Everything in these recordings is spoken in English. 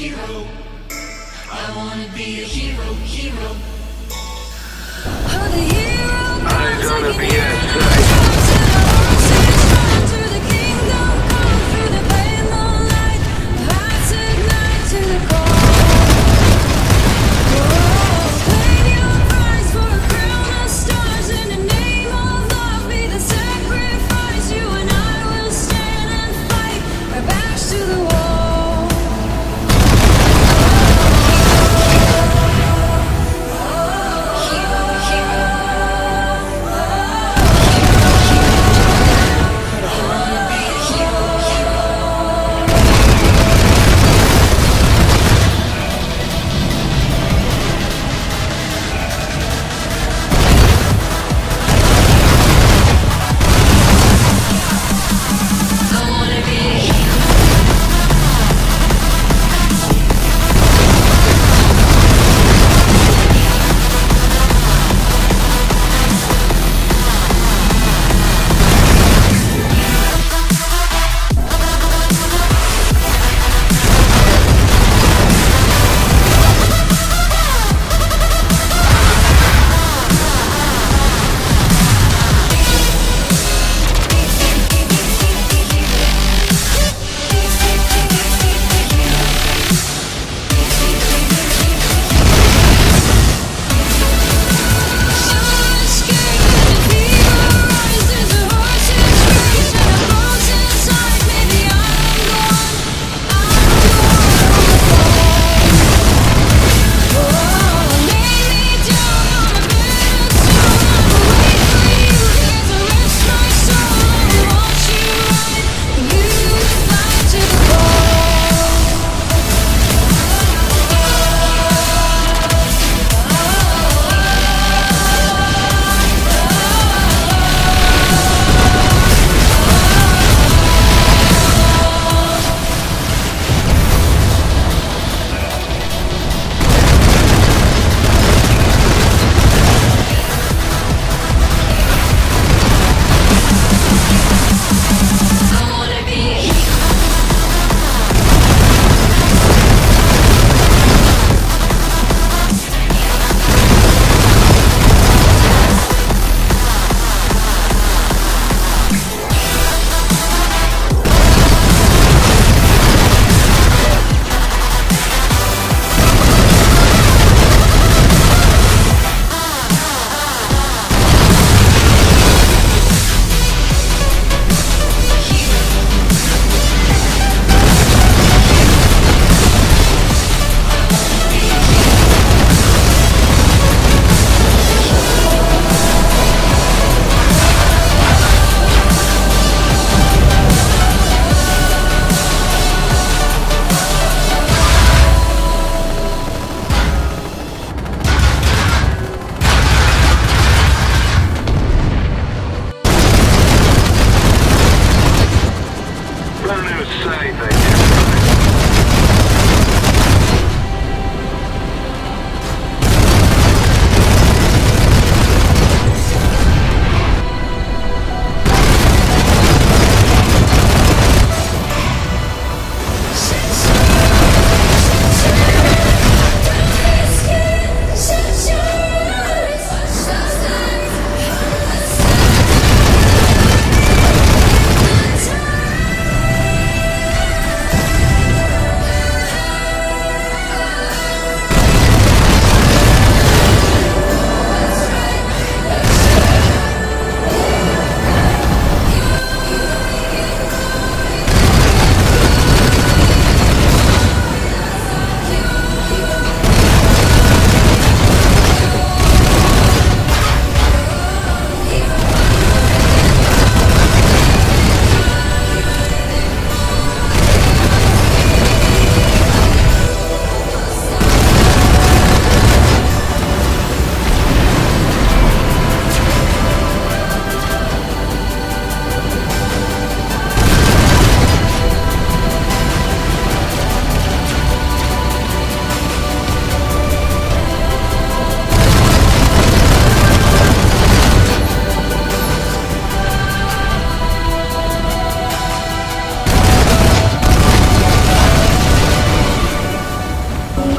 hero. I wanna be a hero, hero.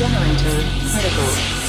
generator critical.